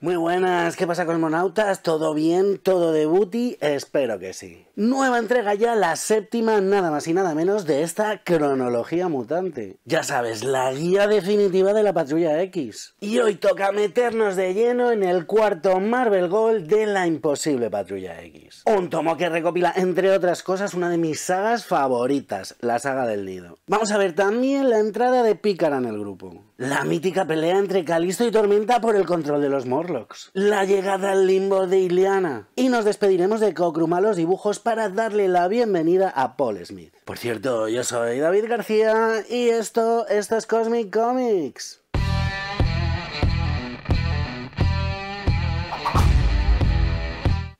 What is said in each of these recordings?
Muy buenas, ¿qué pasa cosmonautas? ¿Todo bien? ¿Todo de booty? Espero que sí. Nueva entrega ya, la séptima, nada más y nada menos, de esta cronología mutante. Ya sabes, la guía definitiva de la Patrulla X. Y hoy toca meternos de lleno en el cuarto Marvel Gold de la imposible Patrulla X. Un tomo que recopila, entre otras cosas, una de mis sagas favoritas, la saga del nido. Vamos a ver también la entrada de Pícara en el grupo. La mítica pelea entre Calisto y Tormenta por el control de los Morlocks. La llegada al limbo de Iliana. Y nos despediremos de Kokrum a los dibujos para darle la bienvenida a Paul Smith. Por cierto, yo soy David García y esto, esto es Cosmic Comics.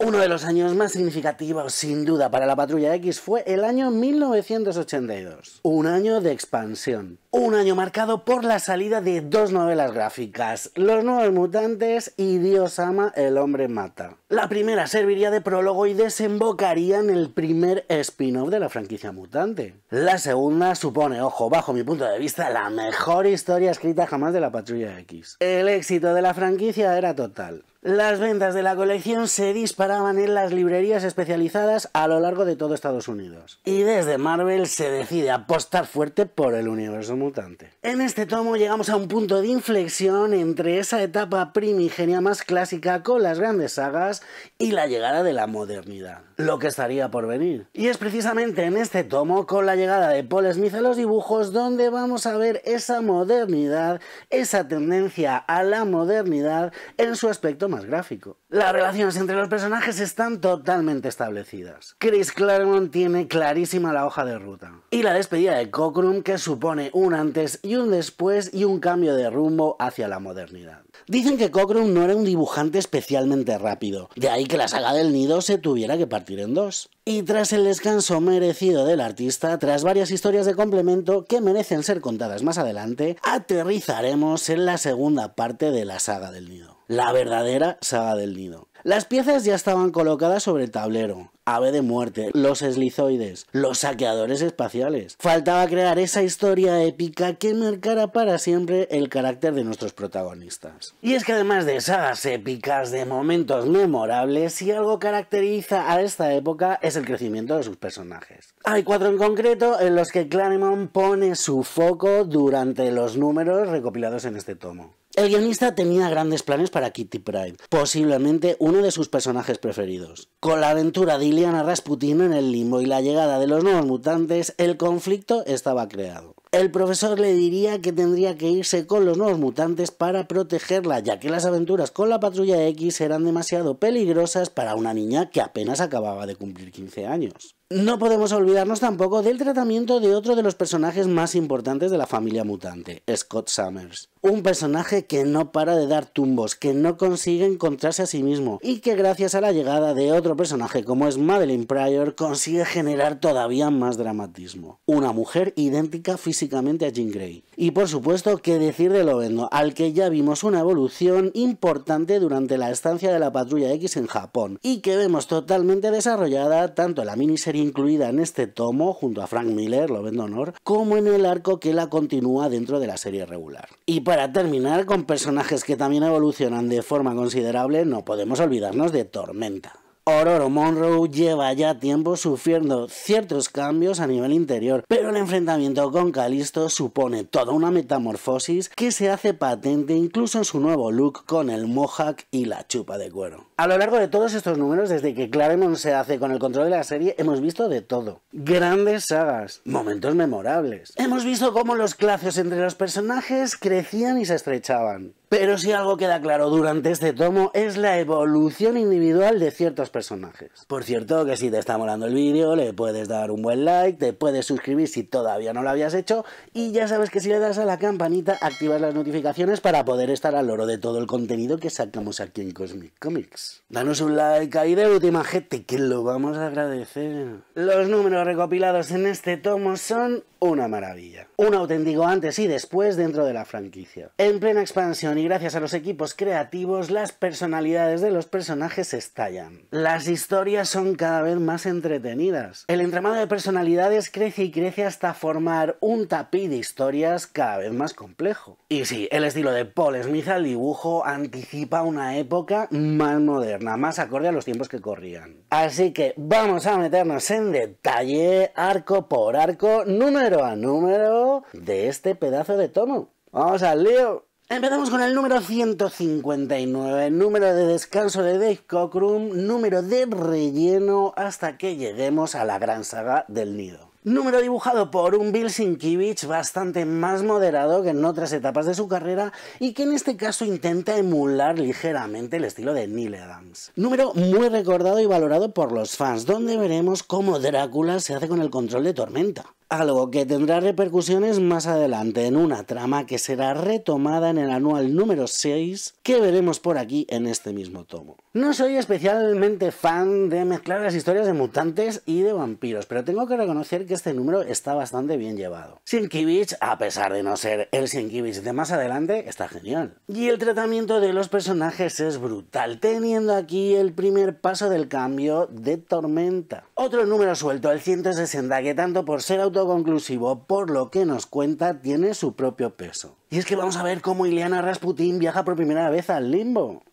Uno de los años más significativos, sin duda, para la Patrulla X fue el año 1982. Un año de expansión. Un año marcado por la salida de dos novelas gráficas, Los Nuevos Mutantes y Dios ama, el hombre mata. La primera serviría de prólogo y desembocaría en el primer spin-off de la franquicia mutante. La segunda supone, ojo, bajo mi punto de vista, la mejor historia escrita jamás de la Patrulla X. El éxito de la franquicia era total. Las ventas de la colección se disparaban en las librerías especializadas a lo largo de todo Estados Unidos. Y desde Marvel se decide apostar fuerte por el universo mutante. En este tomo llegamos a un punto de inflexión entre esa etapa primigenia más clásica con las grandes sagas y la llegada de la modernidad, lo que estaría por venir. Y es precisamente en este tomo, con la llegada de Paul Smith a los dibujos, donde vamos a ver esa modernidad, esa tendencia a la modernidad en su aspecto más gráfico. Las relaciones entre los personajes están totalmente establecidas. Chris Claremont tiene clarísima la hoja de ruta. Y la despedida de Cockrum que supone un antes y un después y un cambio de rumbo hacia la modernidad. Dicen que Cockrum no era un dibujante especialmente rápido, de ahí que la saga del nido se tuviera que partir en dos. Y tras el descanso merecido del artista, tras varias historias de complemento que merecen ser contadas más adelante, aterrizaremos en la segunda parte de la saga del nido. La verdadera saga del nido. Las piezas ya estaban colocadas sobre el tablero. Ave de muerte, los eslizoides, los saqueadores espaciales. Faltaba crear esa historia épica que marcara para siempre el carácter de nuestros protagonistas. Y es que además de sagas épicas, de momentos memorables, si algo caracteriza a esta época es el crecimiento de sus personajes. Hay cuatro en concreto en los que Claremont pone su foco durante los números recopilados en este tomo. El guionista tenía grandes planes para Kitty Pride, posiblemente uno de sus personajes preferidos. Con la aventura de Iliana Rasputin en el limbo y la llegada de los nuevos mutantes, el conflicto estaba creado. El profesor le diría que tendría que irse con los nuevos mutantes para protegerla, ya que las aventuras con la patrulla X eran demasiado peligrosas para una niña que apenas acababa de cumplir 15 años. No podemos olvidarnos tampoco del tratamiento de otro de los personajes más importantes de la familia mutante, Scott Summers. Un personaje que no para de dar tumbos, que no consigue encontrarse a sí mismo y que gracias a la llegada de otro personaje como es Madeline Pryor consigue generar todavía más dramatismo. Una mujer idéntica físicamente a Jean Grey. Y por supuesto, qué decir de Lovendo, al que ya vimos una evolución importante durante la estancia de la Patrulla X en Japón y que vemos totalmente desarrollada tanto en la miniserie incluida en este tomo junto a Frank Miller, Lovendo Honor, como en el arco que la continúa dentro de la serie regular. Y para terminar, con personajes que también evolucionan de forma considerable, no podemos olvidarnos de Tormenta. Ororo Monroe lleva ya tiempo sufriendo ciertos cambios a nivel interior, pero el enfrentamiento con Calisto supone toda una metamorfosis que se hace patente incluso en su nuevo look con el mohawk y la chupa de cuero. A lo largo de todos estos números, desde que Claremont se hace con el control de la serie, hemos visto de todo. Grandes sagas, momentos memorables. Hemos visto cómo los clacios entre los personajes crecían y se estrechaban. Pero si algo queda claro durante este tomo es la evolución individual de ciertos personajes. Por cierto, que si te está molando el vídeo, le puedes dar un buen like, te puedes suscribir si todavía no lo habías hecho, y ya sabes que si le das a la campanita, activas las notificaciones para poder estar al loro de todo el contenido que sacamos aquí en Cosmic Comics. Danos un like ahí de última gente, que lo vamos a agradecer. Los números recopilados en este tomo son una maravilla. Un auténtico antes y después dentro de la franquicia. En plena expansión y gracias a los equipos creativos, las personalidades de los personajes estallan. Las historias son cada vez más entretenidas. El entramado de personalidades crece y crece hasta formar un tapiz de historias cada vez más complejo. Y sí, el estilo de Paul Smith al dibujo anticipa una época más moderna, más acorde a los tiempos que corrían. Así que vamos a meternos en detalle, arco por arco, número a número, de este pedazo de tomo. Vamos al lío. Empezamos con el número 159, número de descanso de Dave Cockrum, número de relleno hasta que lleguemos a la gran saga del nido. Número dibujado por un Bill Sienkiewicz bastante más moderado que en otras etapas de su carrera y que en este caso intenta emular ligeramente el estilo de Neil Adams. Número muy recordado y valorado por los fans, donde veremos cómo Drácula se hace con el control de Tormenta algo que tendrá repercusiones más adelante en una trama que será retomada en el anual número 6 que veremos por aquí en este mismo tomo. No soy especialmente fan de mezclar las historias de mutantes y de vampiros, pero tengo que reconocer que este número está bastante bien llevado. Sienkiewicz, a pesar de no ser el Sienkiewicz de más adelante, está genial. Y el tratamiento de los personajes es brutal, teniendo aquí el primer paso del cambio de Tormenta. Otro número suelto, el 160, que tanto por ser auto conclusivo por lo que nos cuenta tiene su propio peso. Y es que vamos a ver cómo Ileana Rasputin viaja por primera vez al limbo.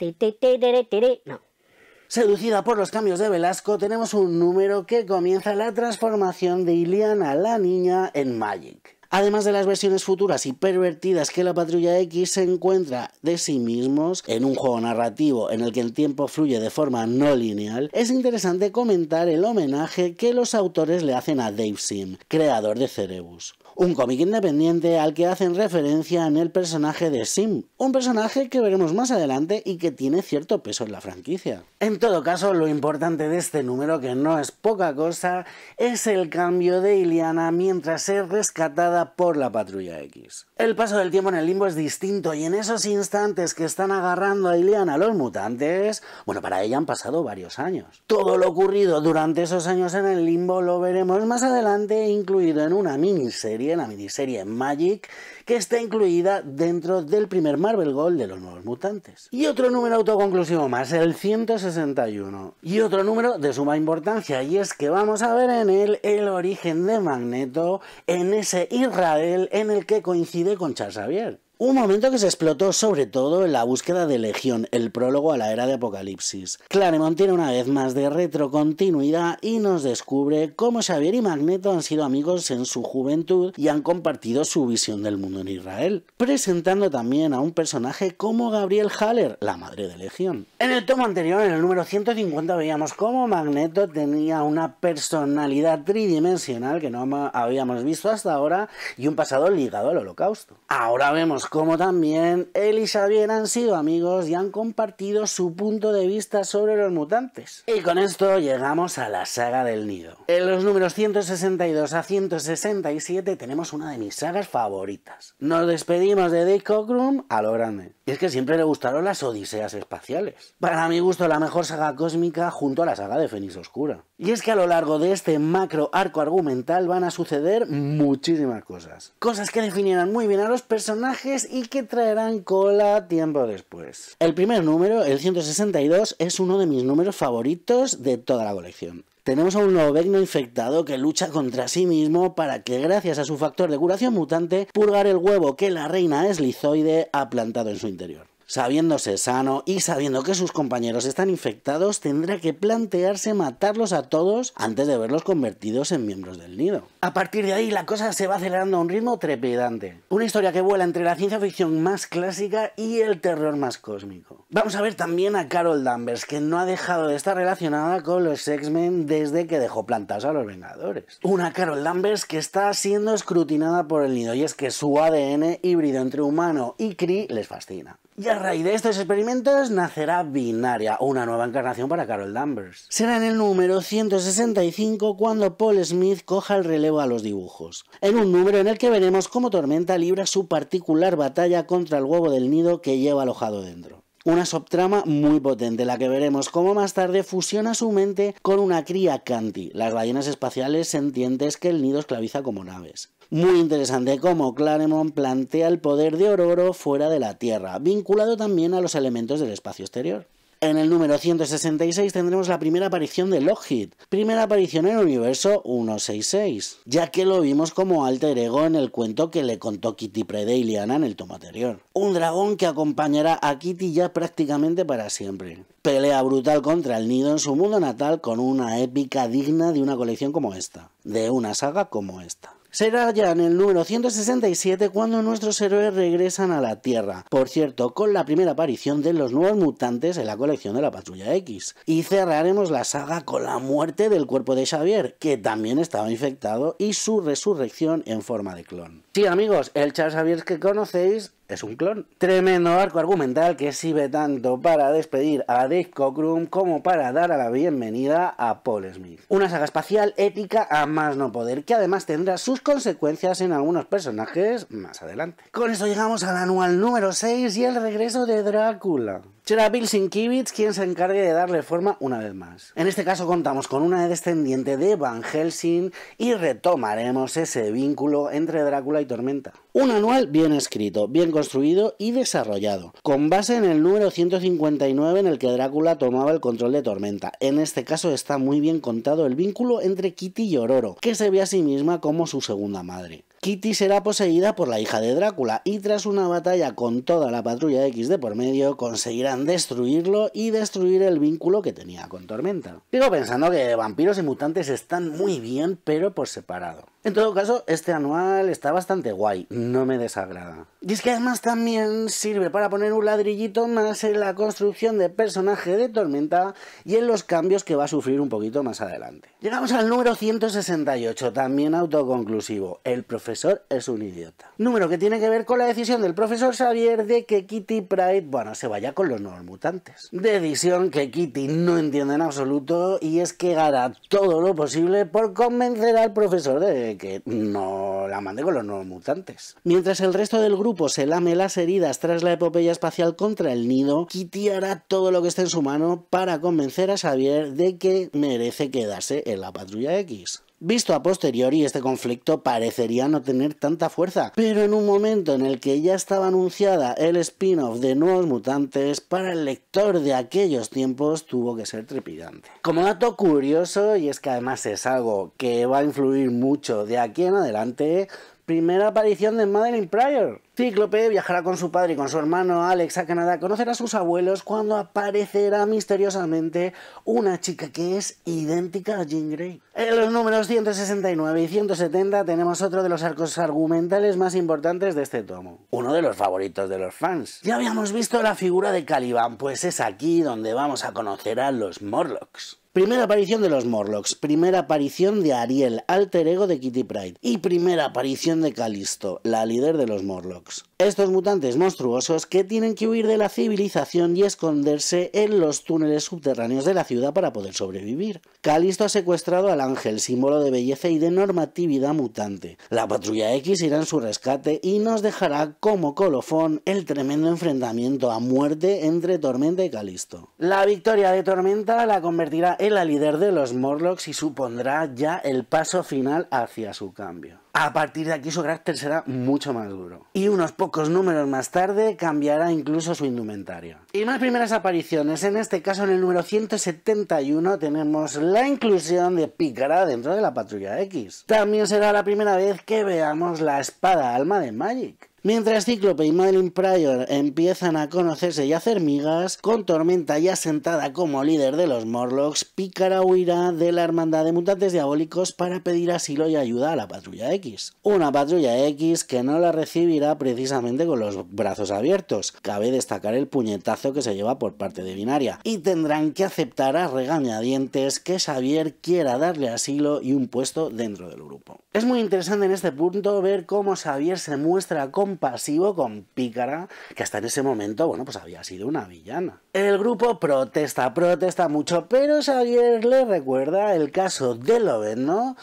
Seducida por los cambios de Velasco, tenemos un número que comienza la transformación de Ileana la niña en Magic. Además de las versiones futuras y pervertidas que la Patrulla X se encuentra de sí mismos en un juego narrativo en el que el tiempo fluye de forma no lineal, es interesante comentar el homenaje que los autores le hacen a Dave Sim, creador de Cerebus un cómic independiente al que hacen referencia en el personaje de Sim, un personaje que veremos más adelante y que tiene cierto peso en la franquicia. En todo caso, lo importante de este número, que no es poca cosa, es el cambio de Iliana mientras es rescatada por la Patrulla X. El paso del tiempo en el limbo es distinto y en esos instantes que están agarrando a Iliana los mutantes, bueno, para ella han pasado varios años. Todo lo ocurrido durante esos años en el limbo lo veremos más adelante incluido en una miniserie la miniserie Magic, que está incluida dentro del primer Marvel Gold de los Nuevos Mutantes. Y otro número autoconclusivo más, el 161. Y otro número de suma importancia, y es que vamos a ver en él el origen de Magneto en ese Israel en el que coincide con Charles Xavier. Un momento que se explotó sobre todo en la búsqueda de Legión, el prólogo a la era de Apocalipsis. Claremont tiene una vez más de retrocontinuidad y nos descubre cómo Xavier y Magneto han sido amigos en su juventud y han compartido su visión del mundo en Israel, presentando también a un personaje como Gabriel Haller, la madre de Legión. En el tomo anterior, en el número 150, veíamos cómo Magneto tenía una personalidad tridimensional que no habíamos visto hasta ahora y un pasado ligado al holocausto. Ahora vemos como también él y Xavier han sido amigos y han compartido su punto de vista sobre los mutantes. Y con esto llegamos a la saga del nido. En los números 162 a 167 tenemos una de mis sagas favoritas. Nos despedimos de Dave Cockrum a lo grande. Y es que siempre le gustaron las odiseas espaciales. Para mi gusto la mejor saga cósmica junto a la saga de Fénix Oscura. Y es que a lo largo de este macro arco argumental van a suceder muchísimas cosas. Cosas que definieran muy bien a los personajes y que traerán cola tiempo después. El primer número, el 162, es uno de mis números favoritos de toda la colección. Tenemos a un Lovegno infectado que lucha contra sí mismo para que gracias a su factor de curación mutante purgar el huevo que la reina eslizoide ha plantado en su interior. Sabiéndose sano y sabiendo que sus compañeros están infectados, tendrá que plantearse matarlos a todos antes de verlos convertidos en miembros del nido. A partir de ahí la cosa se va acelerando a un ritmo trepidante. Una historia que vuela entre la ciencia ficción más clásica y el terror más cósmico. Vamos a ver también a Carol Danvers, que no ha dejado de estar relacionada con los X-Men desde que dejó plantados a los Vengadores. Una Carol Danvers que está siendo escrutinada por el nido y es que su ADN híbrido entre humano y Kree les fascina. Y a raíz de estos experimentos nacerá Binaria, una nueva encarnación para Carol Danvers. Será en el número 165 cuando Paul Smith coja el relevo a los dibujos. En un número en el que veremos cómo Tormenta libra su particular batalla contra el huevo del nido que lleva alojado dentro. Una subtrama muy potente, la que veremos cómo más tarde fusiona su mente con una cría Canti, las ballenas espaciales sentientes que el nido esclaviza como naves. Muy interesante cómo Claremont plantea el poder de Ororo fuera de la Tierra, vinculado también a los elementos del espacio exterior. En el número 166 tendremos la primera aparición de Lockheed, primera aparición en el universo 166, ya que lo vimos como alter ego en el cuento que le contó Kitty Pryde y Liana en el tomo anterior. Un dragón que acompañará a Kitty ya prácticamente para siempre. Pelea brutal contra el nido en su mundo natal con una épica digna de una colección como esta, de una saga como esta. Será ya en el número 167 cuando nuestros héroes regresan a la Tierra, por cierto, con la primera aparición de los nuevos mutantes en la colección de la Patrulla X. Y cerraremos la saga con la muerte del cuerpo de Xavier, que también estaba infectado, y su resurrección en forma de clon. Sí, amigos, el Charles Xavier que conocéis es un clon. Tremendo arco argumental que sirve tanto para despedir a Dave Cockrum como para dar a la bienvenida a Paul Smith. Una saga espacial épica a más no poder, que además tendrá sus consecuencias en algunos personajes más adelante. Con esto llegamos al anual número 6 y el regreso de Drácula. Será Bill Sienkiewicz quien se encargue de darle forma una vez más. En este caso contamos con una descendiente de Van Helsing y retomaremos ese vínculo entre Drácula y Tormenta. Un anual bien escrito, bien construido y desarrollado, con base en el número 159 en el que Drácula tomaba el control de Tormenta. En este caso está muy bien contado el vínculo entre Kitty y Ororo, que se ve a sí misma como su segunda madre. Kitty será poseída por la hija de Drácula y tras una batalla con toda la patrulla X de por medio conseguirán destruirlo y destruir el vínculo que tenía con Tormenta. Sigo pensando que vampiros y mutantes están muy bien pero por separado. En todo caso, este anual está bastante guay, no me desagrada. Y es que además también sirve para poner un ladrillito más en la construcción de personaje de Tormenta y en los cambios que va a sufrir un poquito más adelante. Llegamos al número 168, también autoconclusivo. El profesor es un idiota. Número que tiene que ver con la decisión del profesor Xavier de que Kitty Pride, bueno, se vaya con los nuevos mutantes. Decisión que Kitty no entiende en absoluto y es que hará todo lo posible por convencer al profesor de que no la mande con los nuevos mutantes. Mientras el resto del grupo se lame las heridas tras la epopeya espacial contra el nido, Kitty hará todo lo que esté en su mano para convencer a Xavier de que merece quedarse en la patrulla X. Visto a posteriori, este conflicto parecería no tener tanta fuerza, pero en un momento en el que ya estaba anunciada el spin-off de Nuevos Mutantes, para el lector de aquellos tiempos tuvo que ser trepidante. Como dato curioso, y es que además es algo que va a influir mucho de aquí en adelante, primera aparición de Madeline Pryor. Cíclope viajará con su padre y con su hermano Alex a Canadá a conocer a sus abuelos cuando aparecerá misteriosamente una chica que es idéntica a Jean Grey. En los números 169 y 170 tenemos otro de los arcos argumentales más importantes de este tomo. Uno de los favoritos de los fans. Ya habíamos visto la figura de Caliban, pues es aquí donde vamos a conocer a los Morlocks. Primera aparición de los Morlocks, primera aparición de Ariel, alter ego de Kitty Pride, y primera aparición de Callisto, la líder de los Morlocks. dogs. Estos mutantes monstruosos que tienen que huir de la civilización y esconderse en los túneles subterráneos de la ciudad para poder sobrevivir. Callisto ha secuestrado al ángel, símbolo de belleza y de normatividad mutante. La patrulla X irá en su rescate y nos dejará como colofón el tremendo enfrentamiento a muerte entre Tormenta y Callisto. La victoria de Tormenta la convertirá en la líder de los Morlocks y supondrá ya el paso final hacia su cambio. A partir de aquí su carácter será mucho más duro. Y unos números más tarde cambiará incluso su indumentaria. Y más primeras apariciones, en este caso en el número 171 tenemos la inclusión de Pícara dentro de la Patrulla X. También será la primera vez que veamos la espada alma de Magic. Mientras Cíclope y Madeline Pryor empiezan a conocerse y hacer migas, con Tormenta ya sentada como líder de los Morlocks, Pícara huirá de la hermandad de mutantes diabólicos para pedir asilo y ayuda a la Patrulla X. Una Patrulla X que no la recibirá precisamente con los brazos abiertos. Cabe destacar el puñetazo que se lleva por parte de Binaria. Y tendrán que aceptar a regañadientes que Xavier quiera darle asilo y un puesto dentro del grupo. Es muy interesante en este punto ver cómo Xavier se muestra compasivo con Pícara, que hasta en ese momento, bueno, pues había sido una villana. El grupo protesta, protesta mucho, pero Xavier le recuerda el caso de Loveno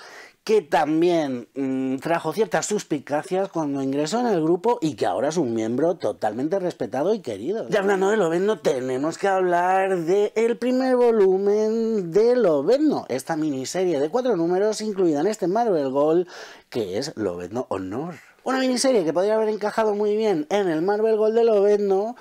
que también mm, trajo ciertas suspicacias cuando ingresó en el grupo y que ahora es un miembro totalmente respetado y querido. Y hablando de Lobezno, tenemos que hablar del primer volumen de Lobezno, esta miniserie de cuatro números incluida en este Marvel Gold que es Lobezno Honor. Una miniserie que podría haber encajado muy bien en el Marvel Gold de a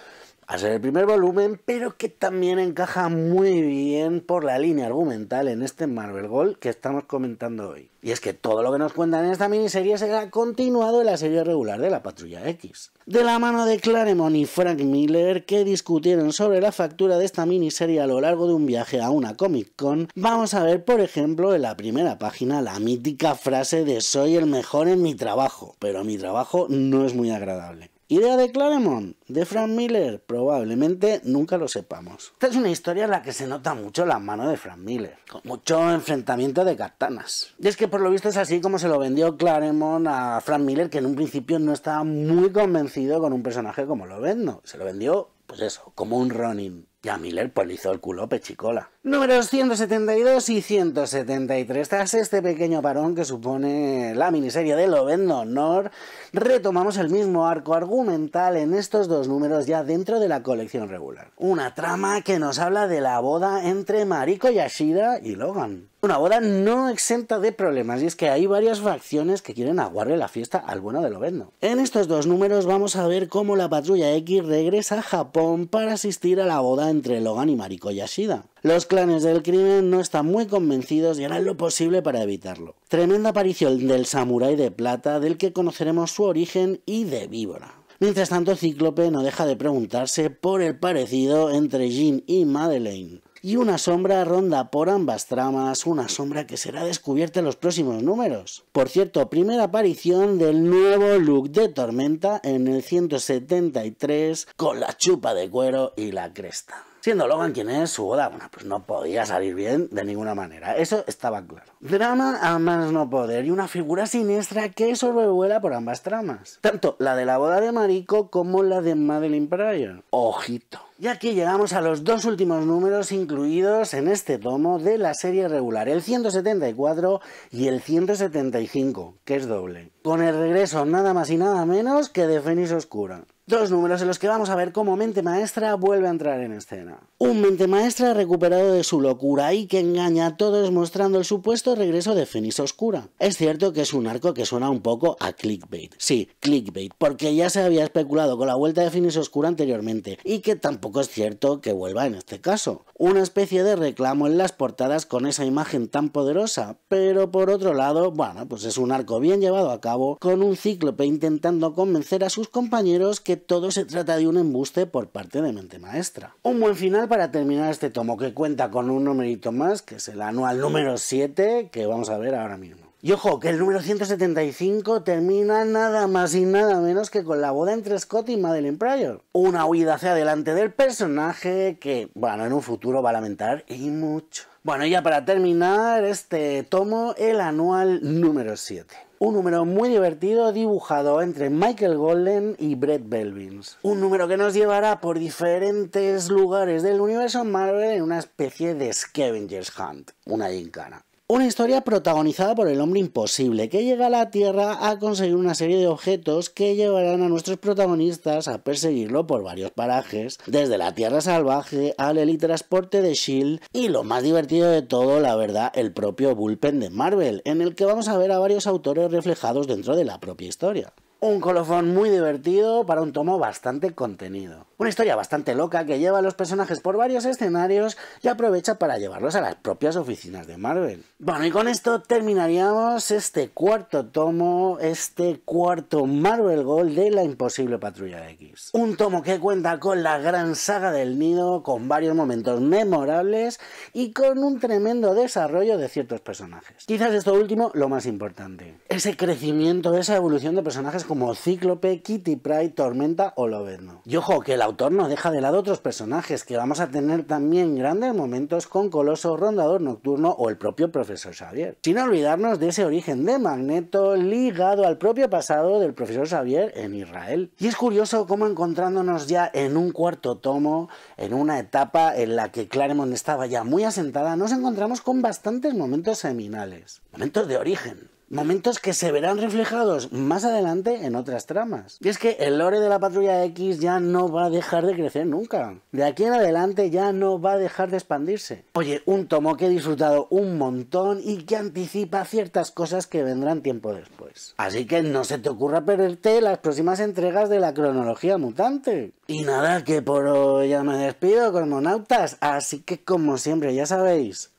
ser el primer volumen, pero que también encaja muy bien por la línea argumental en este Marvel Gold que estamos comentando hoy. Y es que todo lo que nos cuentan en esta miniserie será continuado en la serie regular de la Patrulla X. De la mano de Claremont y Frank Miller, que discutieron sobre la factura de esta miniserie a lo largo de un viaje a una Comic Con, vamos a ver, por ejemplo, en la primera página la mítica frase de soy el mejor en mi trabajo, pero mi trabajo no es muy agradable. ¿Idea de Claremont? ¿De Frank Miller? Probablemente nunca lo sepamos. Esta es una historia en la que se nota mucho la mano de Frank Miller, con mucho enfrentamiento de katanas. Y es que por lo visto es así como se lo vendió Claremont a Frank Miller, que en un principio no estaba muy convencido con un personaje como lo vendo. Se lo vendió, pues eso, como un Ronin. Y a Miller pues le hizo el culo pechicola. Números 172 y 173. Tras este pequeño parón que supone la miniserie de Lovendo Honor, retomamos el mismo arco argumental en estos dos números ya dentro de la colección regular. Una trama que nos habla de la boda entre Mariko Yashida y Logan. Una boda no exenta de problemas y es que hay varias facciones que quieren aguarle la fiesta al bueno de Lovendo. En estos dos números vamos a ver cómo la Patrulla X regresa a Japón para asistir a la boda entre Logan y Mariko Yashida. Los clanes del crimen no están muy convencidos y harán lo posible para evitarlo. Tremenda aparición del samurái de plata del que conoceremos su origen y de víbora. Mientras tanto, Cíclope no deja de preguntarse por el parecido entre Jean y Madeleine y una sombra ronda por ambas tramas, una sombra que será descubierta en los próximos números. Por cierto, primera aparición del nuevo look de Tormenta en el 173 con la chupa de cuero y la cresta. Siendo Logan quien es, su boda, bueno, pues no podía salir bien de ninguna manera. Eso estaba claro. Drama a más no poder y una figura siniestra que sobrevuela por ambas tramas. Tanto la de la boda de Marico como la de Madeline Pryor. Ojito. Y aquí llegamos a los dos últimos números incluidos en este tomo de la serie regular, el 174 y el 175, que es doble. Con el regreso nada más y nada menos que de Fénix Oscura. Dos números en los que vamos a ver cómo Mente Maestra vuelve a entrar en escena. Un Mente Maestra recuperado de su locura y que engaña a todos mostrando el supuesto regreso de Fénix Oscura. Es cierto que es un arco que suena un poco a clickbait. Sí, clickbait, porque ya se había especulado con la vuelta de Fénix Oscura anteriormente y que tampoco es cierto que vuelva en este caso. Una especie de reclamo en las portadas con esa imagen tan poderosa, pero por otro lado, bueno, pues es un arco bien llevado a cabo con un cíclope intentando convencer a sus compañeros que todo se trata de un embuste por parte de Mente Maestra. Un buen final para terminar este tomo que cuenta con un numerito más, que es el anual número 7, que vamos a ver ahora mismo. Y ojo, que el número 175 termina nada más y nada menos que con la boda entre Scott y Madeline Pryor. Una huida hacia adelante del personaje que, bueno, en un futuro va a lamentar y mucho. Bueno, ya para terminar este tomo, el anual número 7 un número muy divertido dibujado entre Michael Golden y Brett Belvins. Un número que nos llevará por diferentes lugares del universo Marvel en una especie de Scavengers Hunt, una gincana. Una historia protagonizada por el hombre imposible que llega a la Tierra a conseguir una serie de objetos que llevarán a nuestros protagonistas a perseguirlo por varios parajes, desde la Tierra salvaje al transporte de Shield y lo más divertido de todo, la verdad, el propio bullpen de Marvel, en el que vamos a ver a varios autores reflejados dentro de la propia historia. Un colofón muy divertido para un tomo bastante contenido. Una historia bastante loca que lleva a los personajes por varios escenarios y aprovecha para llevarlos a las propias oficinas de Marvel. Bueno, y con esto terminaríamos este cuarto tomo, este cuarto Marvel Gold de la imposible Patrulla X. Un tomo que cuenta con la gran saga del nido, con varios momentos memorables y con un tremendo desarrollo de ciertos personajes. Quizás esto último lo más importante. Ese crecimiento, esa evolución de personajes como Cíclope, Kitty Pryde, Tormenta o Lobezno. Y ojo, que el autor no deja de lado otros personajes, que vamos a tener también grandes momentos con Coloso, Rondador Nocturno o el propio Profesor Xavier. Sin olvidarnos de ese origen de Magneto ligado al propio pasado del Profesor Xavier en Israel. Y es curioso cómo encontrándonos ya en un cuarto tomo, en una etapa en la que Claremont estaba ya muy asentada, nos encontramos con bastantes momentos seminales, momentos de origen momentos que se verán reflejados más adelante en otras tramas. Y es que el lore de la Patrulla X ya no va a dejar de crecer nunca. De aquí en adelante ya no va a dejar de expandirse. Oye, un tomo que he disfrutado un montón y que anticipa ciertas cosas que vendrán tiempo después. Así que no se te ocurra perderte las próximas entregas de la cronología mutante. Y nada, que por hoy ya me despido, cosmonautas. Así que como siempre, ya sabéis,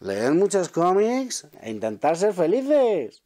leer muchos cómics e intentar ser felices.